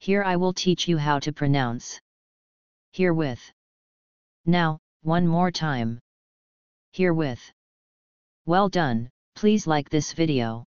Here I will teach you how to pronounce. Herewith. Now, one more time. Herewith. Well done, please like this video.